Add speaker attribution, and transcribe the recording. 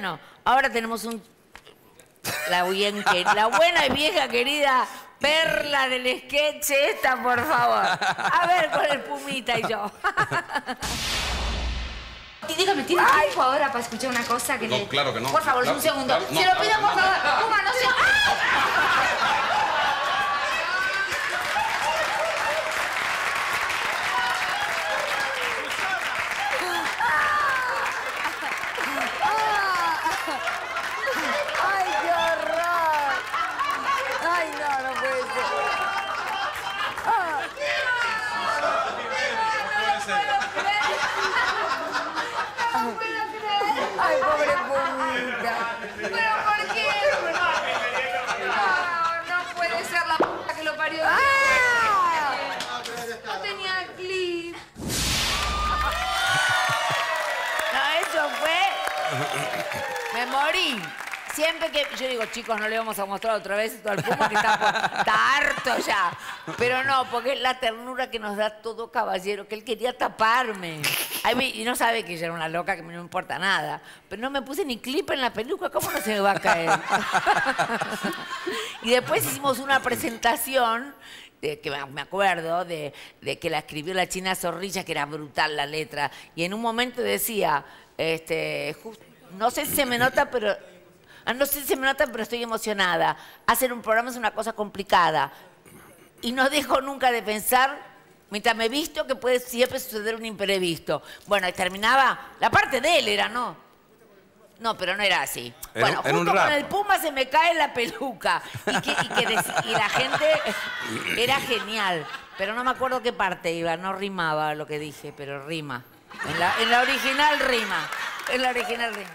Speaker 1: bueno, ahora tenemos un... La, bien que- la buena y vieja querida perla del sketch esta, por favor. A ver con el Pumita y yo.
Speaker 2: Y dígame, ¿tiene tiempo ahora para escuchar una cosa que
Speaker 3: No,
Speaker 2: le...
Speaker 3: claro que no.
Speaker 2: Por favor,
Speaker 3: Claro,
Speaker 2: un segundo.
Speaker 3: claro, no,
Speaker 2: Se lo
Speaker 3: claro,
Speaker 2: pido, por
Speaker 3: no.
Speaker 2: favor. Puma, no se... ¡Ah!
Speaker 1: ¡Ay, qué horror! ¡Ay, no, no puede ser! ¡Ay, pobre Pumita!
Speaker 2: ¿Pero por qué? No, no puede ser la p que lo parió.
Speaker 1: ¡Ah!
Speaker 2: No tenía clip.
Speaker 1: No, eso fue. Me morí. Siempre que. Yo digo, chicos, no le vamos a mostrar otra vez esto al Puma que está, harto ya. Pero no, porque es la ternura que nos da todo caballero, que él quería taparme. Y no sabe que yo era una loca, que no me importa nada. Pero no me puse ni clip en la peluca, ¿cómo no se me va a caer? y después hicimos una presentación de, que me- acuerdo de, que la escribió la China Zorrilla, que era brutal la letra, y en un momento decía, este, no sé si se me nota, pero no sé si se me nota, pero estoy emocionada. Hacer un programa es una cosa complicada. Y no dejo nunca de pensar, mientras me visto, que puede siempre suceder un imprevisto. Bueno, y terminaba, la parte de él era, ¿no? No, pero no era así. Bueno,
Speaker 3: un
Speaker 1: justo con el Puma se me cae la peluca. Y, que- y que dec- y la gente era genial. Pero no me acuerdo qué parte iba, no rimaba lo que dije, pero rima. En la, en la original rima. En la original rima.